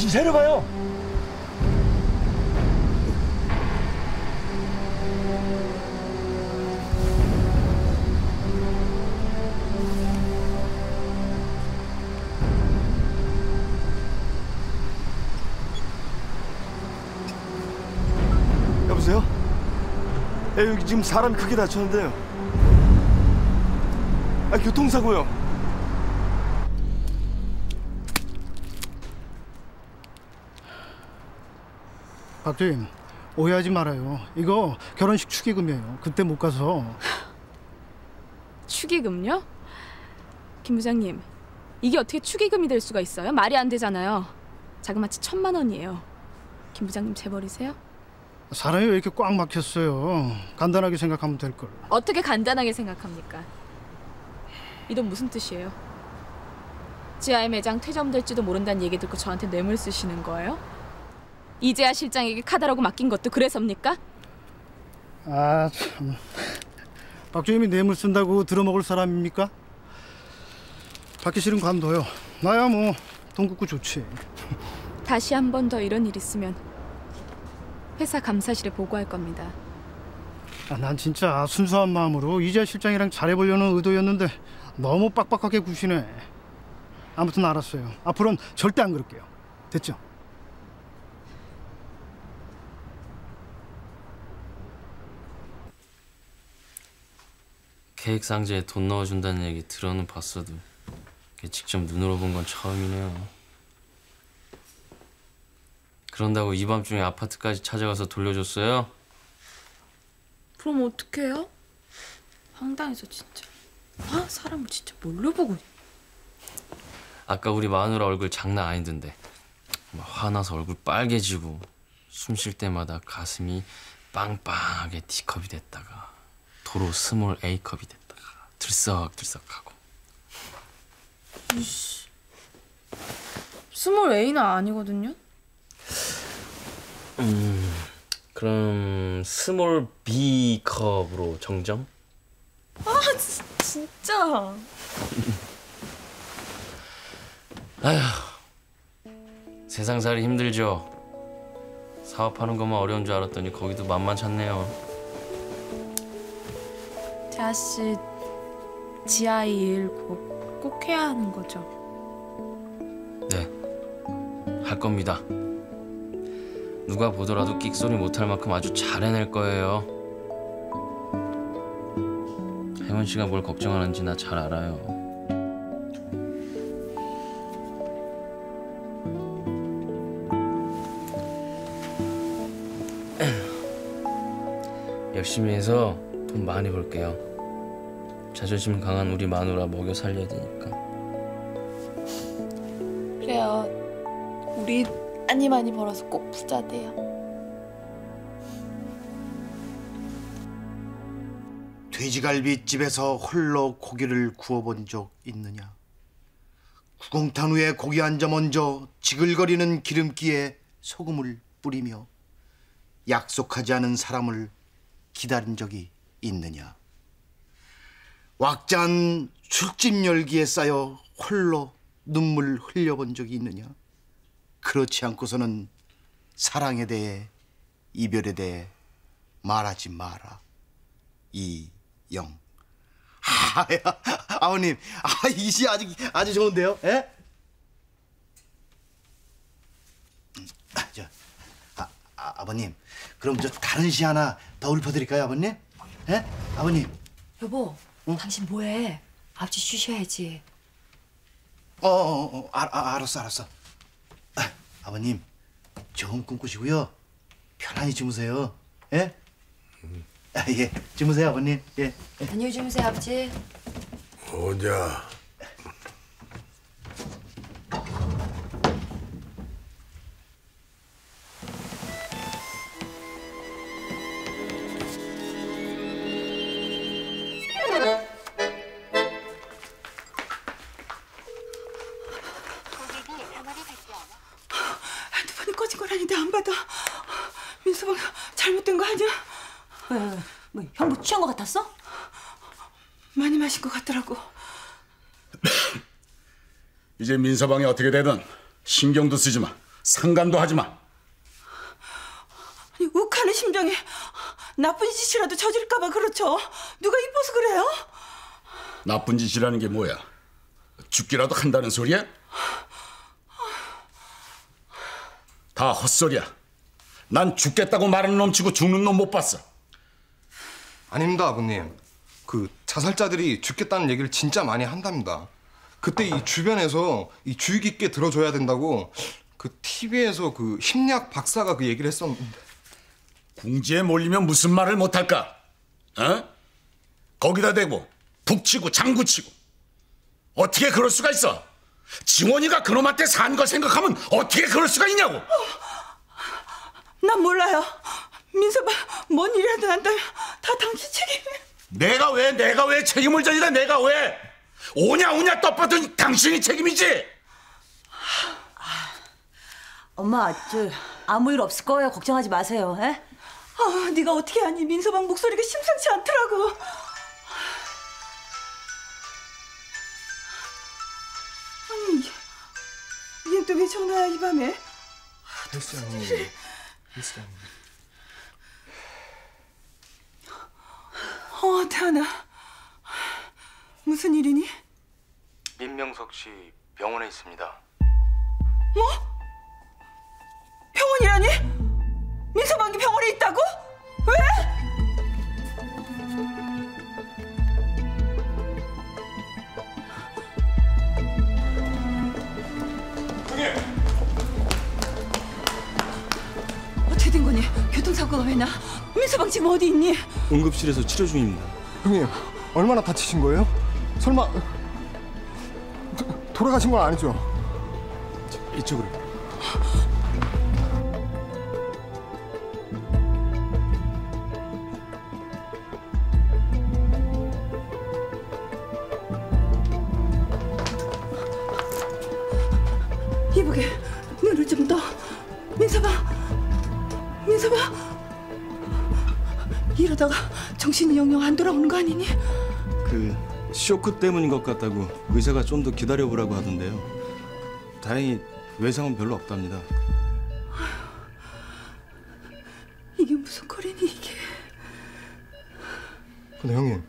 정신 차려봐요. 여보세요? 예, 여기 지금 사람이 크게 다쳤는데요. 아, 교통사고요. 박주임 오해하지 말아요. 이거 결혼식 축의금이에요. 그때 못 가서 축의금요? 김 부장님, 이게 어떻게 축의금이 될 수가 있어요? 말이 안 되잖아요. 자그마치 천만 원이에요. 김 부장님 재벌이세요? 사람이 왜 이렇게 꽉 막혔어요. 간단하게 생각하면 될 걸. 어떻게 간단하게 생각합니까? 이 돈 무슨 뜻이에요? 지하의 매장 퇴점될지도 모른다는 얘기 듣고 저한테 뇌물 쓰시는 거예요? 이재하 실장에게 카드라고 맡긴 것도 그래서입니까? 아 참. 박주임이 뇌물 쓴다고 들어먹을 사람입니까? 받기 싫은 관둬요. 나야 뭐돈 굽고 좋지. 다시 한 번 더 이런 일 있으면 회사 감사실에 보고할 겁니다. 아, 난 진짜 순수한 마음으로 이재 실장이랑 잘해보려는 의도였는데 너무 빡빡하게 구시네. 아무튼 알았어요. 앞으로는 절대 안 그럴게요. 됐죠? 계획 상자에 돈 넣어준다는 얘기 들어는 봤어도 직접 눈으로 본 건 처음이네요. 그런다고 이 밤중에 아파트까지 찾아가서 돌려줬어요? 그럼 어떡해요? 황당해서 진짜. 아 사람을 진짜 뭘로 보고. 아까 우리 마누라 얼굴 장난 아니던데 막 화나서 얼굴 빨개지고 숨 쉴 때마다 가슴이 빵빵하게 D컵이 됐다가 도로 small A컵이 됐다가 들썩들썩하고 small A는 아니거든요. 그럼 small B컵으로 정정? 진짜. 세상살이 힘들죠. 사업하는 것만 어려운 줄 알았더니 거기도 만만찮네요. 재하 씨 지하 일 꼭 꼭 해야 하는 거죠. 네, 할 겁니다. 누가 보더라도 끽소리 못할 만큼 아주 잘 해낼 거예요. 혜원 씨가 뭘 걱정하는지 나 잘 알아요. 열심히 해서 돈 많이 벌게요. 자존심 강한 우리 마누라 먹여 살려야 되니까. 그래요. 우리 많이 많이 벌어서 꼭 부자 돼요. 돼지갈비집에서 홀로 고기를 구워본 적 있느냐? 구공탄 위에 고기 앉아 먼저 지글거리는 기름기에 소금을 뿌리며 약속하지 않은 사람을 기다린 적이 있느냐? 왁잔 술집 열기에 쌓여 홀로 눈물 흘려본 적이 있느냐? 그렇지 않고서는 사랑에 대해 이별에 대해 말하지 마라. 이영. 아야, 아버님, 아, 이 시 아주 아주 좋은데요? 예? 음, 아, 저, 아, 아, 아 버님, 그럼 저 다른 시 하나 더 읊어드릴까요, 아버님? 예? 아버님, 여보, 당신 뭐해? 아버지 쉬셔야지. 어, 어, 어 아, 아, 알았어, 알았어. 아, 아버님, 좋은 꿈 꾸시고요. 편안히 주무세요. 예? 아, 예, 주무세요, 아버님. 예. 안녕히 주무세요, 아버지. 보자. 잘못된 거 아니야? 왜, 왜, 뭐 형부 취한 것 같았어? 많이 마신 것 같더라고. 이제 민서방이 어떻게 되든 신경도 쓰지 마. 상관도 하지 마. 아니, 욱하는 심정에 나쁜 짓이라도 저질까봐 그렇죠. 누가 이뻐서 그래요? 나쁜 짓이라는 게 뭐야? 죽기라도 한다는 소리야? 다 헛소리야. 난 죽겠다고 말하는 놈 치고 죽는 놈 못 봤어. 아닙니다, 아버님. 그 자살자들이 죽겠다는 얘기를 진짜 많이 한답니다. 그때 이 주변에서 이 주의 깊게 들어줘야 된다고 그 TV에서 그 심리학 박사가 그 얘기를 했었는데 궁지에 몰리면 무슨 말을 못할까? 어? 거기다 대고 북치고 장구치고 어떻게 그럴 수가 있어? 지원이가 그놈한테 산 거 생각하면 어떻게 그럴 수가 있냐고? 난 몰라요. 민서봐, 뭔 일이라도 난다면 다 당신 책임이에요. 내가 왜 내가 왜 책임을 져야 돼? 내가 왜 오냐 오냐 떡받은 당신이 책임이지? 엄마, 저 아무 일 없을 거예요. 걱정하지 마세요. 에? 아, 네가 어떻게 하니? 민서방 목소리가 심상치 않더라고. 아니, 이게 또왜 전화야 이 밤에? 헬스장 님, 헬스장님. 어, 태연아. 무슨 일이니? 민명석 씨 병원에 있습니다. 뭐? 사고가 왜 나? 민서방 지금 어디 있니? 응급실에서 치료 중입니다. 형님, 얼마나 다치신 거예요? 설마 도- 돌아가신 건 아니죠? 이쪽으로. 안 돌아오는 거 아니니? 그 쇼크 때문인 것 같다고 의사가 좀 더 기다려보라고 하던데요. 다행히 외상은 별로 없답니다. 이게 무슨 꼴이니 이게? 근데 형님,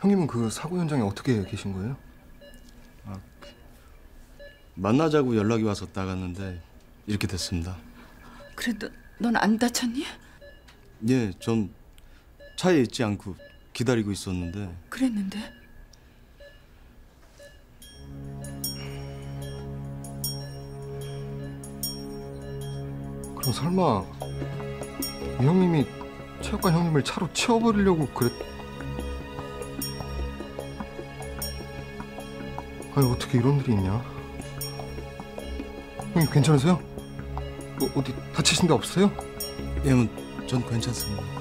형님은 그 사고 현장에 어떻게 계신 거예요? 만나자고 연락이 와서 나갔는데 이렇게 됐습니다. 그래도 넌 안 다쳤니? 예, 전 차에 있지 않고 기다리고 있었는데 그랬는데 그럼 설마 이 형님이 체육관 형님을 차로 치워버리려고 그랬... 아니 어떻게 이런 일이 있냐? 형님 괜찮으세요? 뭐 어디 다치신 데 없으세요? 예, 뭐, 전 괜찮습니다.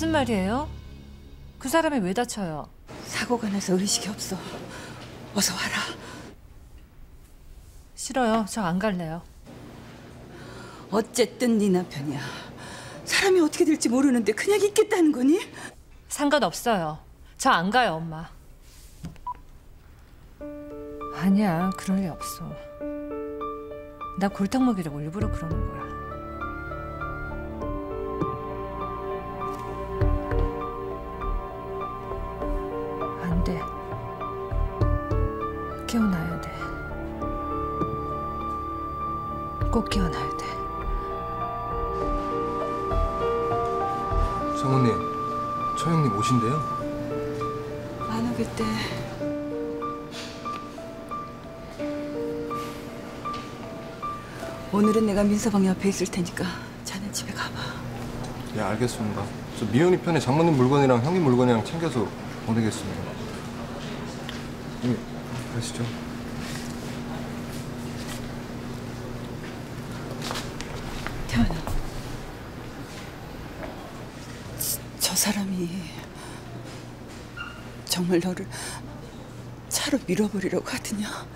무슨 말이에요? 그 사람이 왜 다쳐요? 사고가 나서 의식이 없어. 어서 와라. 싫어요. 저 안 갈래요. 어쨌든 네 남편이야. 사람이 어떻게 될지 모르는데 그냥 있겠다는 거니? 상관없어요. 저 안 가요, 엄마. 아니야, 그럴 리 없어. 나 골탕 먹이려고 일부러 그러는 거야. 깨어나야 돼. 꼭 깨어나야 돼. 성우님, 저 형님 오신대요? 안 오겠대. 오늘은 내가 민서방 옆에 있을 테니까 자네 집에 가봐. 네 알겠습니다. 저 미연이 편에 장모님 물건이랑 형님 물건이랑 챙겨서 보내겠습니다. 형님 가시죠. 태연아. 저 사람이 정말 너를 차로 밀어버리려고 하더냐?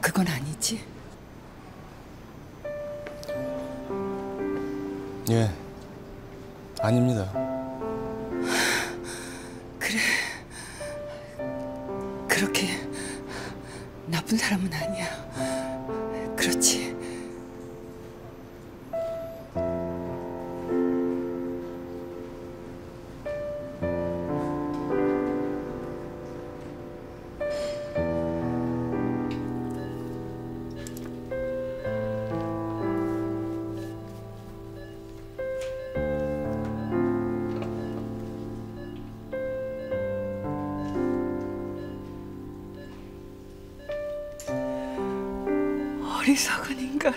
그건 아니지. 예, 아닙니다. 그렇게 나쁜 사람은 아니야. 그렇지. 어리석은 인간아.